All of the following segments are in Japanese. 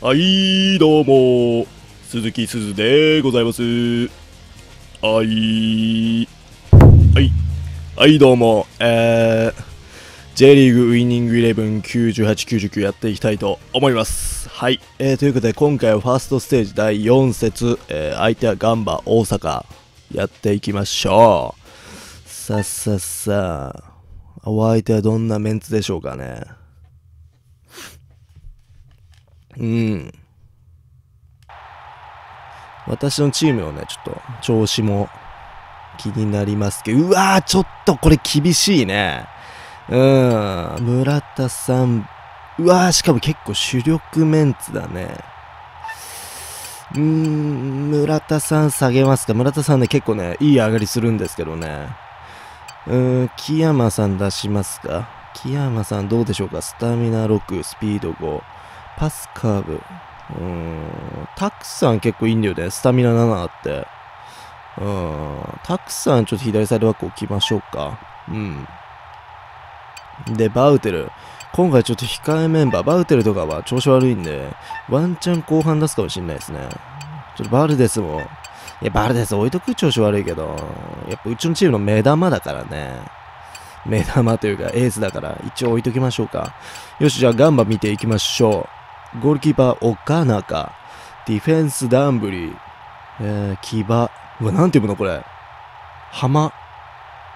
はい、どうも、鈴木すずでございます。はい、はい、はい、どうも、えー、J リーグウィニングイレブン98、99やっていきたいと思います。はい、えー、ということで今回はファーストステージ第4節、えー、相手はガンバ大阪、やっていきましょう。さあさあさ、お相手はどんなメンツでしょうかね。うん。私のチームのね、ちょっと調子も気になりますけど、うわー、ちょっとこれ厳しいね。うん。村田さん、うわー、しかも結構主力メンツだね。うーん、村田さん下げますか？村田さんね、結構ね、いい上がりするんですけどね。うーん、木山さん出しますか？木山さんどうでしょうか？スタミナ6、スピード5。パスカーブ。うん。タクさん結構いいんだよね。スタミナ7あって。うん。タクさんちょっと左サイドバック置きましょうか。うん。で、バウテル。今回ちょっと控えメンバー、バウテルとかは調子悪いんで、ワンチャン後半出すかもしれないですね。ちょっとバルデスも、いや、バルデス置いとく調子悪いけど、やっぱうちのチームの目玉だからね。目玉というかエースだから一応置いときましょうか。よし、じゃあガンバ見ていきましょう。ゴールキーパー、岡中。ディフェンス、ダンブリー。えー、キバ。うわ、なんて読むのこれ。浜。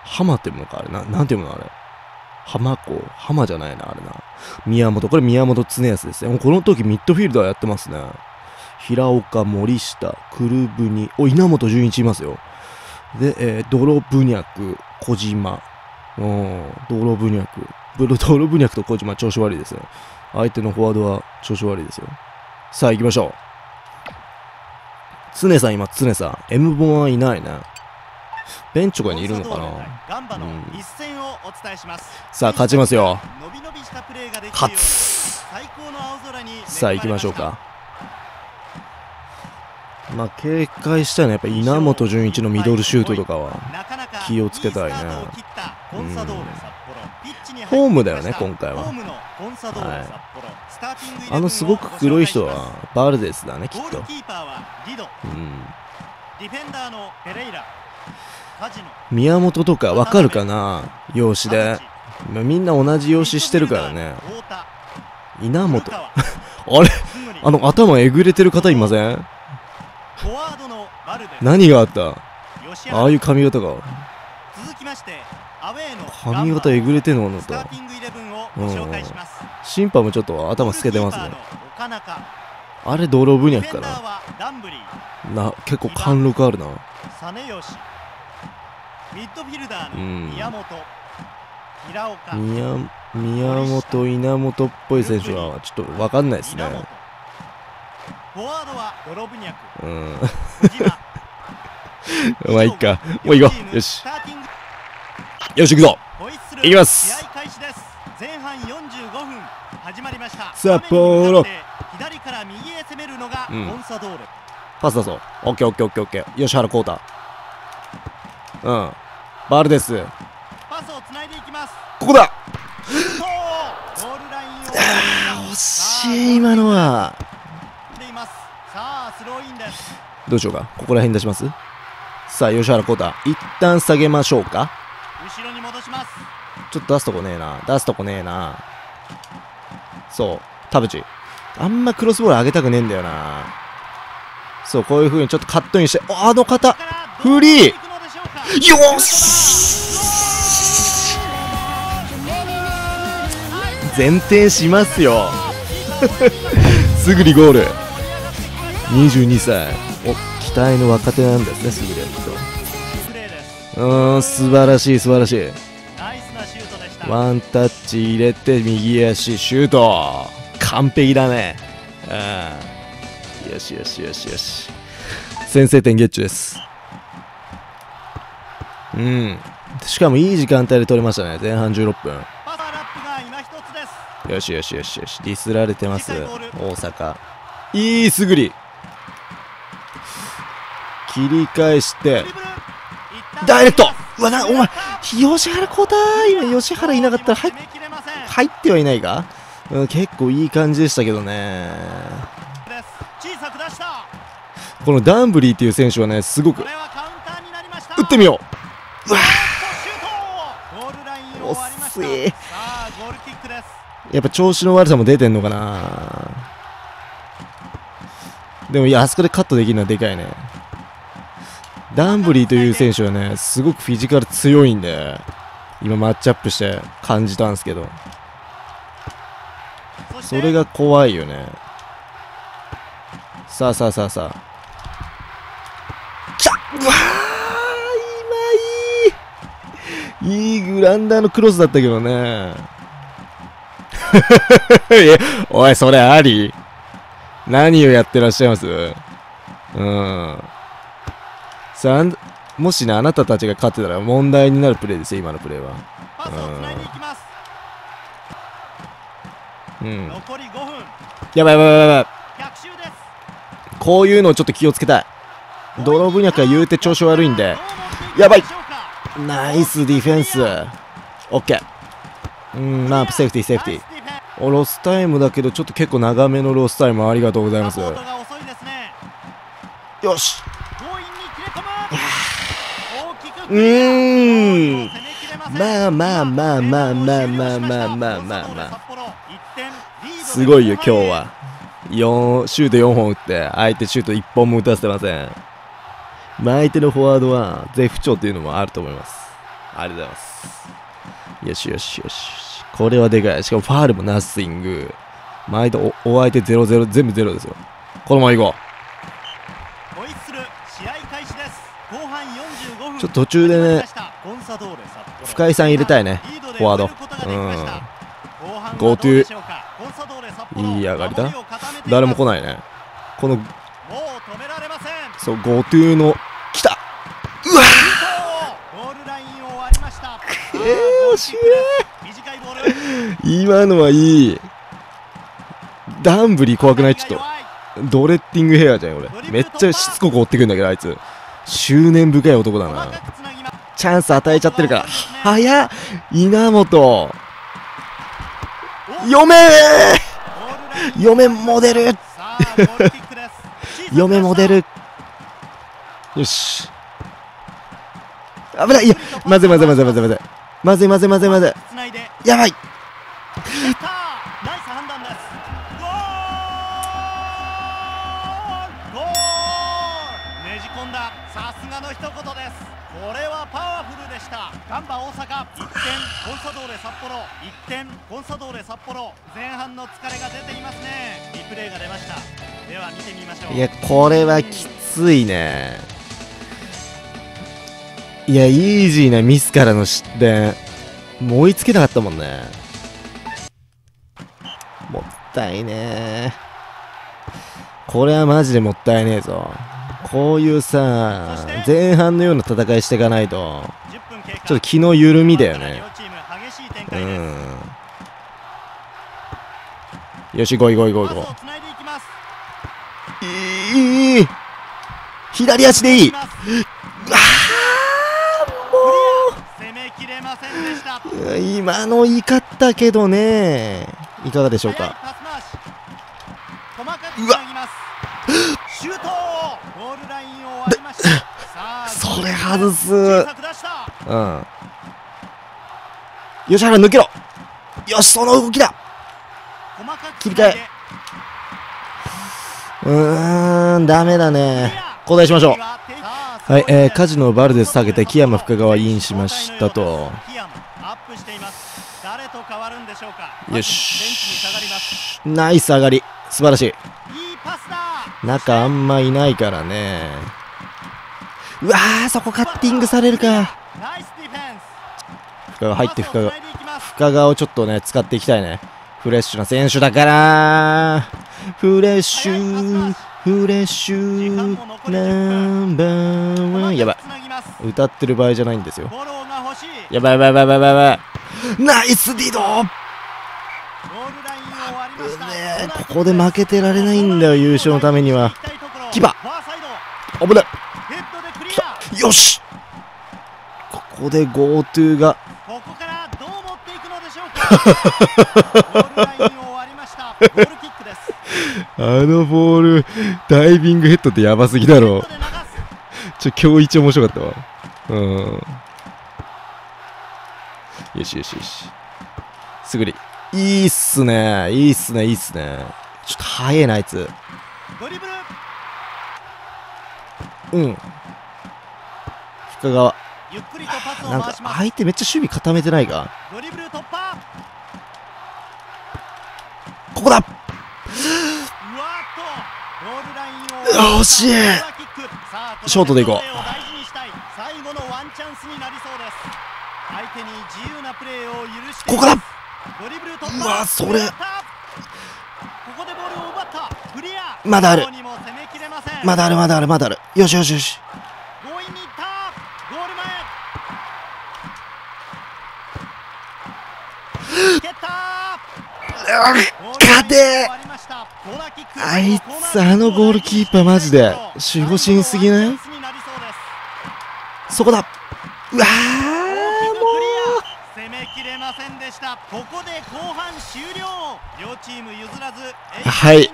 浜って読むのかあれな。なんて読むのあれ。浜子。浜じゃないな、あれな。宮本。これ宮本常康ですね。この時ミッドフィールダーやってますね。平岡、森下、クルブニ。お、稲本潤一いますよ。で、えー、ドロブニャク、小島。うん、ドロブニャク。ブロドロブニャクと小島調子悪いですね。相手のフォワードは調子悪いですよ。さあ行きましょう。常さん今、常さん。M ボンはいないね。ベンチとかにいるのかな？うん一戦をお伝えします。さあ勝ちますよ。伸び伸びしたプレーができるように勝つ最高の青空にさあ行きましょうか。まあ警戒したいのはやっぱ稲本潤一のミドルシュートとかは。気をつけたいねいスホームだよね今回は。ホームのコンサドーレ札幌。スターティングイレブンをあのすごく黒い人はバルデスだね、きっと。うん。宮本とかわかるかな容姿で。まあみんな同じ容姿してるからね。稲本。あれ？あの頭えぐれてる方いません？何があった？ああいう髪型が。続きまして髪型えぐれてんのかと。スター。ティングイレブンをご紹介します。審判もちょっと頭つけてますね。あれドロブニャクかな。な、結構貫禄あるな。実吉ミッドフィルダーうん。の宮本。平岡。宮、宮本、稲本っぽい選手はちょっとわかんないですね。フォワードはドロブニャク。うん。まあいいか。もう行こう。よしよし行くぞホイッスル行きます試合開始です前半45分始まりました札幌左から右へ攻めるのがコうんンサドーレ、パスだぞ。オッケーオッケーオッケーオッケー。吉原浩太。うん。バルデス。パスをつないでいきますここだゴールラインを惜しい、今のは。さあスローインですどうしようか。ここら辺出します？さあ、吉原浩太。一旦下げましょうか。後ろに戻しますちょっと出すとこねえな。出すとこねえな。そう。田淵。あんまクロスボール上げたくねえんだよな。そう、こういう風にちょっとカットインして、あの方フリーよし前転しますよ。すぐにゴール。22歳。お、期待の若手なんですね、すぐりはきっと。うーん、素晴らしい、素晴らしい。ワンタッチ入れて右足シュート。完璧だね。うん。よしよしよしよし。先制点ゲッチュです。うん。しかもいい時間帯で取れましたね。前半16分。よしよしよしよし。ディスられてます。大阪。いいすぐり。切り返してダイレクト。うわなお前吉原交代。今吉原いなかったら入入ってはいないか、うん、結構いい感じでしたけどね。小さく出した。このダンブリーっていう選手はねすごく打ってみよう。うわ。惜しいさあゴールキックです。やっぱ調子の悪さも出てんのかな。でもいやあそこでカットできるのはでかいねダンブリーという選手はねすごくフィジカル強いんで今マッチアップして感じたんですけど。それが怖いよね。さあさあさあさあ。きたうわー今いい。いいグランダーのクロスだったけどね。いやおいそれあり？何をやってらっしゃいます？うん。さああんもしねあなたたちが勝ってたら問題になるプレーですよ今のプレーは。うん。残り5分。やばいやばいやばいやばい。こういうのをちょっと気をつけたい。泥ブニャクは言うて調子悪いんで。やばい。ナイスディフェンス。オッケー。うんまあセーフティーセーフティー。おロスタイムだけどちょっと結構長めのロスタイムありがとうございます。よしうーん。まあまあまあまあまあまあまあまあまあ。まあすごいよ今日は。4シュート4本打って相手シュート1本も打たせてません。まあ相手のフォワードは絶不調っていうのもあると思います。ありがとうございます。よしよしよしこれはでかい。しかもファールもナッシング。毎度お相手0-0全部ゼロですよ。このまま行こホちょっと途中でね深井さん入れたいねフォワード。うん。GoTo いい上がりだ。誰も来ないね。このそう GoTo の来た。うわー。えー、惜しい今のはいい。ダンブリー怖くない？ちょっと。ドレッティングヘアじゃん俺めっちゃしつこく追ってくんだけどあいつ。執念深い男だな。チャンス与えちゃってるから。早っ稲本嫁嫁モデル 嫁モデルよし。危ないいや、まずいまずいまずいまずいまずい。まずいまずいまずいまずい。やばいの一言です。これはパワフルでした。ガンバ大阪。1点コンサドーレ札幌。1点コンサドーレ札幌。前半の疲れが出ていますね。リプレイが出ました。では見てみましょう。いやこれはきついね。いやイージーなミスからの失点。もう追いつけなかったもんね。もったいね。これはマジでもったいねえぞ。こういうさ、前半のような戦いしていかないと、ちょっと気の緩みだよね。うん。よし、ゴイゴイゴイゴイ。いい左足でいい。今の怒ったけどね。いかがでしょうか。うわ。シあそれ外す。うん。吉原抜けろ。よしその動きだ。切り替え。うーんダメだね。交代しましょう。はい、えー、カジノバルデス下げて木山深川インしましたと。よし。ナイス上がり。素晴らしい。中あんまいないからねうわーそこカッティングされるか。深川入って深川深川をちょっとね使っていきたいね。フレッシュな選手だから。フレッシュフレッシュナンバーワン。やばい。歌ってる場合じゃないんですよ。やばいやばいやばいやばいやばい。ナイスディド。ゴールラインを割りました。ねえここで負けてられないんだよ優勝のためには。キバファーサイド危ないよし。ここで GoTo が。ここからどう持っていくのでしょうか。ゴールラインを割りました。ゴールキックです。のボールダイビングヘッドってやばすぎだろヘッドで流すちょ今日一面白かったわ。うん。よしよしよし。すぐりいいっすね。いいっすねいいっすね。ちょっと速えなあいつ。ドリブル。うんなんか相手めっちゃ守備固めてないか？ここだ。うわっと。ゴールラインを惜し。いショートで行こう。最後のワンチャンスになりそうです。相手に自由なプレーを許しここだうわそれ。まだある。まだあるまだあるまだある。よしよしよし強引にいったゴール前蹴った勝てあいつあのゴールキーパーマジで守護神すぎない？そこだ。うわー攻めきれませんでした。ここで後半終了。両チーム譲らずはい。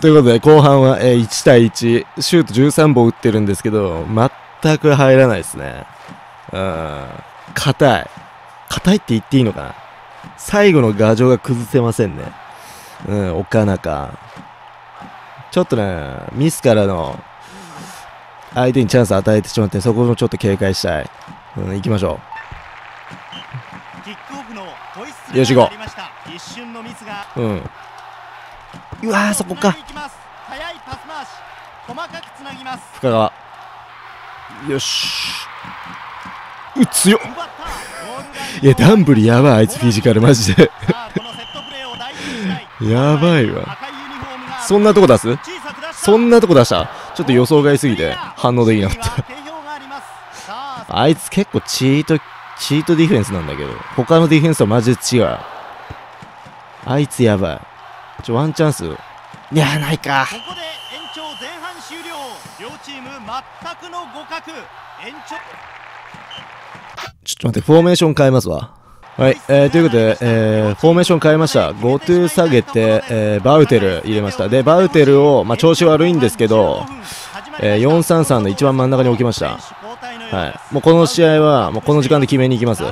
ということで後半は、えー1対1シュート13本打ってるんですけど全く入らないですね。うん。硬い。硬いって言っていいのかな？最後の牙城が崩せませんね。うん岡中ちょっとねミスからの相手にチャンス与えてしまってそこもちょっと警戒したい、うん、行きましょキックオフのホイッスルよし行こう。が一瞬のミスが。ううん。うわーそこか。細かくつなぎます。深川。よし。う強っいやダンブリやばいあいつフィジカルマジで。やばいわ。そんなとこ出す？そんなとこ出した？ちょっと予想外すぎて反応できなかった。あいつ結構チートチートディフェンスなんだけど他のディフェンスとはマジで違う。あいつやばい。ちょワンチャンス？いやないか。ここで延長前半終了。両チーム全くの互角。延長ちょっと待ってフォーメーション変えますわはい、えーということで、えーフォーメーション変えました。ゴトゥ下げて、えーバウテル入れました。で、バウテルを、まあ、調子悪いんですけど、えー433の一番真ん中に置きました。はい。もうこの試合は、もうこの時間で決めに行きます。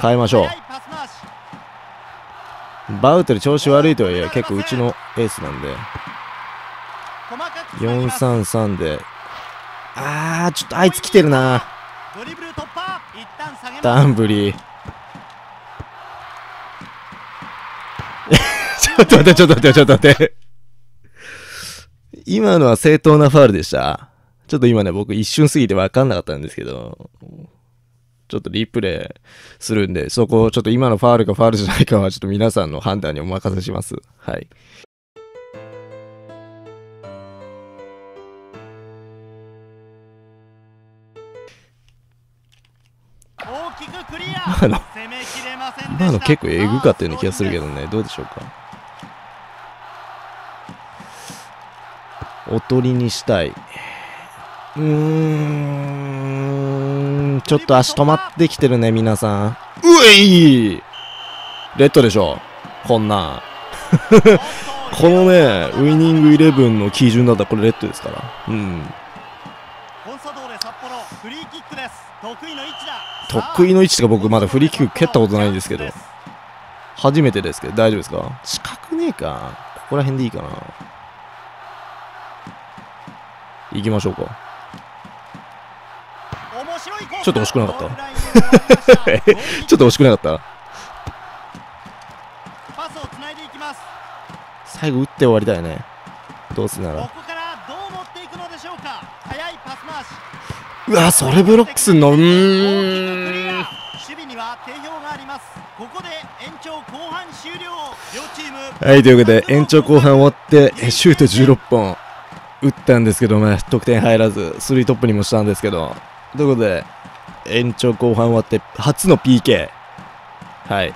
変えましょうバウテル調子悪いとはいえ、結構うちのエースなんで、433で、あー、ちょっとあいつ来てるな。一旦下げダンブリー。ちょっと待って、ちょっと待って、ちょっと待って。今のは正当なファールでした。ちょっと今ね、僕一瞬過ぎて分かんなかったんですけど、ちょっとリプレイするんで、そこをちょっと今のファールかファールじゃないかは、ちょっと皆さんの判断にお任せします。はい。今の今の結構エグかったような気がするけどね、どうでしょうか？おとりにしたい。うーん、ちょっと足止まってきてるね、皆さん。うえいレッドでしょ？こんな。このね、ウイニングイレブンの基準だったらこれレッドですから。うん。コンサドーレ札幌フリーキックです得意の位置だ得意の位置とか僕まだフリーキック蹴ったことないんですけど。初めてですけど、大丈夫ですか？近くねえか。ここら辺でいいかな。行きましょうか。ちょっと惜しくなかった？ちょっと惜しくなかった？最後打って終わりたいね。どうすんなこら。こからどう持っていくのでしょうか速いパス回しうわ、それブロックすんのうーん。ア守備には定評がありますここで延長後半終了両チームはい、というわけで延長後半終わって、えシュート16本打ったんですけどね、得点入らず、スリートップにもしたんですけど、ということで、延長後半終わって、初の PK。はい。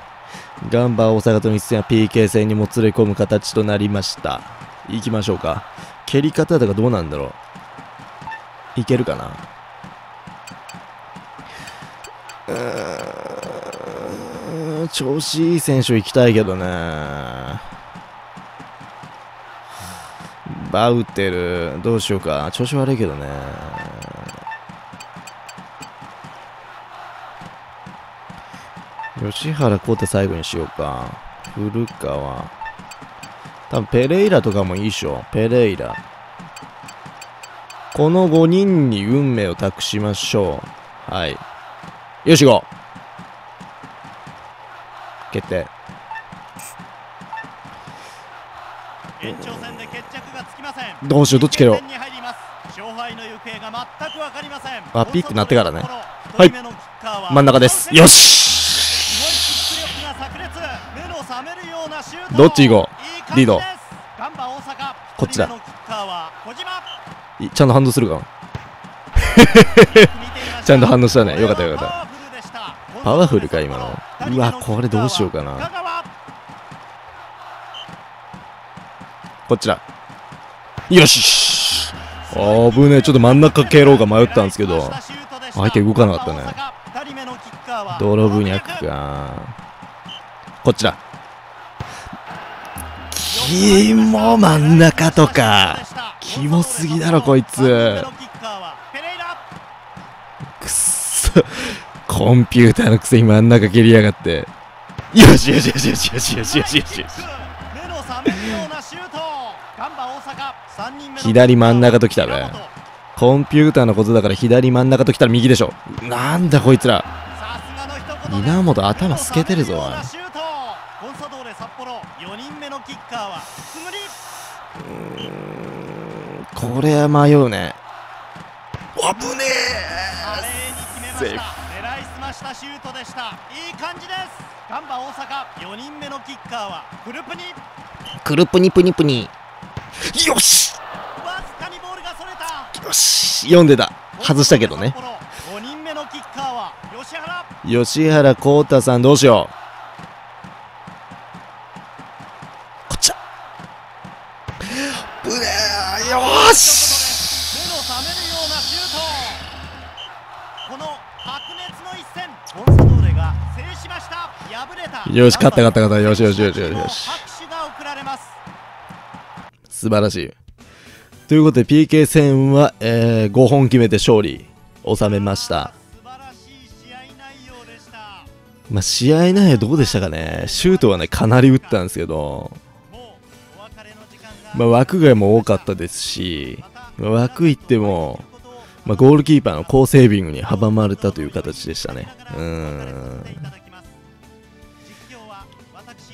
ガンバ大阪との一戦は PK 戦にもつれ込む形となりました。行きましょうか。蹴り方とかどうなんだろう。いけるかなうん調子いい選手行きたいけどね。バウテルどうしようか。調子悪いけどね。吉原浩太最後にしようか。古川。多分ペレイラとかもいいっしょ。ペレイラ。この5人に運命を託しましょう。はい。よし5決定。延長戦で決着がつきません。どうしようどっち蹴ろう。勝敗の行方が全くわかりません。あピッてなってからね。はい。真ん中です。よし。どっち行こう？リード。こっちだ。ちゃんと反応するかなち ちゃんと反応したね。よかったよかったパワフルか今の。うわこれどうしようかな。こちだ。よし。あぶねちょっと真ん中蹴ろうか迷ったんですけど。相手動かなかったね。ドロブニャクか。こちだ。キモ真ん中とか。キモすぎだろこいつ。コンピューターのくせに真ん中蹴りやがって。よしよしよしよしよしよしよし。よし左真ん中ときたべコンピューターのことだから左真ん中ときたら右でしょ。なんだこいつら。稲本頭透けてるぞおい。コンサドーレ札幌。4人目のキッカーはつむり。うーんこれは迷うね。危ね華麗に決めましたシュートでした。いい感じです。ガンバ大阪4人目のキッカーはクルプニ。えクルプニプニプニ。よし！わずかにボールがそれた。よし！読んでた。外したけどね。5人目のキッカーは吉原。吉原浩太さんどうしよう。こっちだ。よーし目の覚めるようなシュートこの白熱の一戦。コンサドーレが制しました。敗れた。よし勝った勝った勝った。よしよしよしよしよし。拍手が送られます。素晴らしい。ということで PK 戦は、えー5本決めて勝利収めました。素晴らしい試合内容でした。まあ試合内容どうでしたかね。シュートはねかなり打ったんですけど。まあ、枠外も多かったですし、まあ枠行っても、まあ、ゴールキーパーの好セービングに阻まれたという形でしたね。うーん。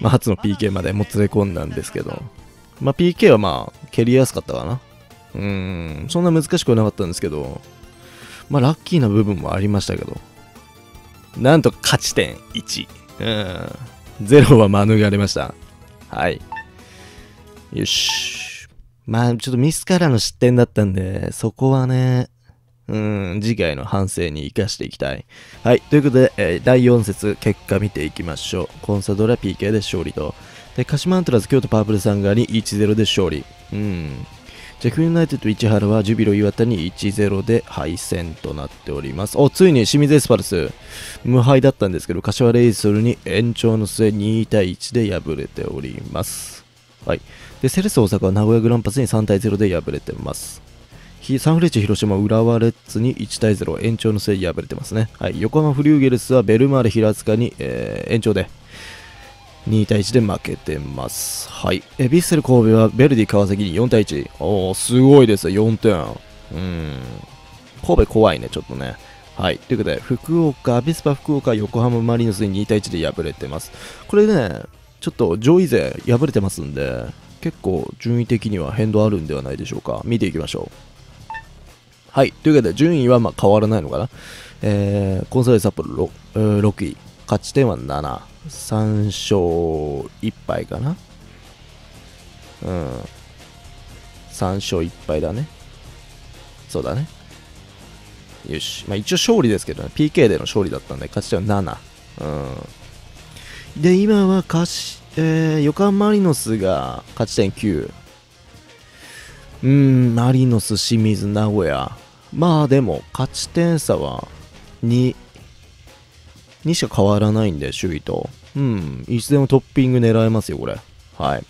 まあ、初の PK までもつれ込んだんですけど、まあ、PK はまあ、蹴りやすかったかな。うん、そんな難しくはなかったんですけど、まあ、ラッキーな部分もありましたけど、なんと勝ち点1。うん。ゼロは免れました。はい。よし。まあ、ちょっとミスからの失点だったんで、そこはね、うん、次回の反省に生かしていきたい。はい、ということで、えー第4節結果見ていきましょう。コンサドラ PK で勝利と。で、鹿島アントラーズ京都パープルサンガに1-0で勝利。うん。ジャックユナイテッド市原はジュビロ岩田に1-0で敗戦となっております。お、ついに清水エスパルス、無敗だったんですけど、柏レイソルに延長の末2対1で敗れております。はい。で、セレッソ大阪は名古屋グランパスに3対0で敗れてます。サンフレッチェ広島浦和レッズに1対0延長の末敗れてますね。はい。横浜フリューゲルスはベルマーレ平塚に、えー延長で2対1で負けてます。はい。えビッセル神戸はベルディ川崎に4対1。おー、すごいです4点。うん。神戸怖いね、ちょっとね。はい。ということで、福岡、アビスパ福岡、横浜マリノスに2対1で敗れてます。これね、ちょっと上位勢敗れてますんで、結構順位的には変動あるんではないでしょうか。見ていきましょう。はい。ということで、順位はまあ変わらないのかな。えー、コンサル札幌 6, 6位。勝ち点は7。3勝1敗かな。うん。3勝1敗だね。そうだね。よし。まあ一応勝利ですけどね。PK での勝利だったんで、勝ち点は7。うん。で、今は勝ち、えー、横浜マリノスが勝ち点9。うーん、マリノス、清水、名古屋。まあでも、勝ち点差は2、2しか変わらないんで、首位と。うん、いつでもトッピング狙えますよ、これ。はい。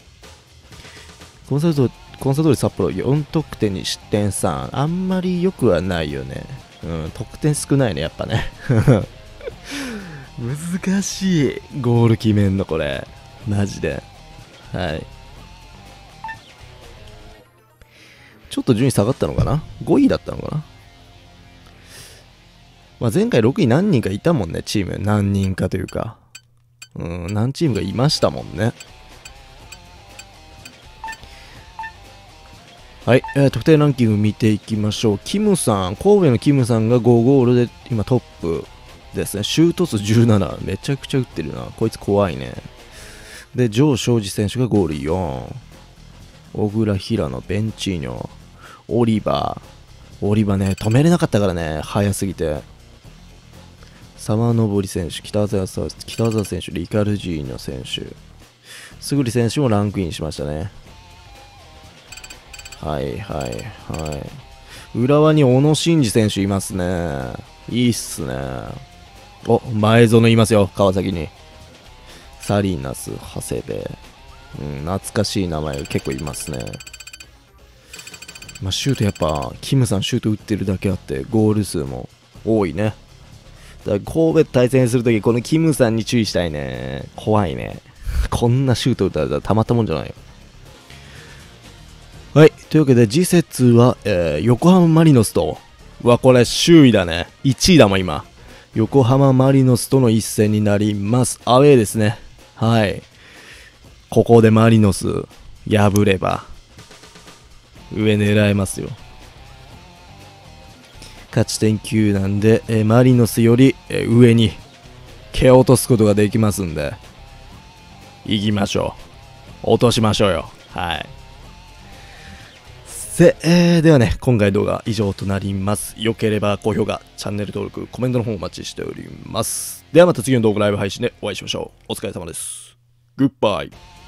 コンサドコンサドーレ札幌4得点に失点3。あんまり良くはないよね。うん、得点少ないね、やっぱね。難しい。ゴール決めんの、これ。マジで。はい。ちょっと順位下がったのかな ?5 位だったのかな？まあ、前回6位何人かいたもんね、チーム。何人かというか。うん、何チームかいましたもんね。はい、えー得点ランキング見ていきましょう。キムさん、神戸のキムさんが5ゴールで今トップですね。シュート数17。めちゃくちゃ打ってるな。こいつ怖いね。で、ジョー・庄司選手がゴール4。小倉平野、ベンチーニョ、オリバー。オリバーね、止めれなかったからね、早すぎて。沢登選手、北澤北澤選手、リカルジーニョ選手。すぐり選手もランクインしましたね。はいはいはい。浦和に小野伸二選手いますね。いいっすね。お、前園いますよ、川崎に。サリーナス、長谷部。うん、懐かしい名前結構いますね。まあ、シュートやっぱ、キムさんシュート打ってるだけあって、ゴール数も多いね。だから神戸対戦するとき、このキムさんに注意したいね。怖いね。こんなシュート打たれたらたまったもんじゃないよ。はい。というわけで、次節は、えー横浜マリノスと、わ、これ、首位だね。1位だもん、今。横浜マリノスとの一戦になります。アウェーですね。はい。ここでマリノス、破れば、上狙えますよ。勝ち点9なんで、えーマリノスより、えー上に蹴落とすことができますんで、行きましょう。落としましょうよ。はい。せ、えーではね、今回動画は以上となります。よければ高評価、チャンネル登録、コメントの方お待ちしております。ではまた次の動画ライブ配信でお会いしましょう。お疲れ様です。グッバイ。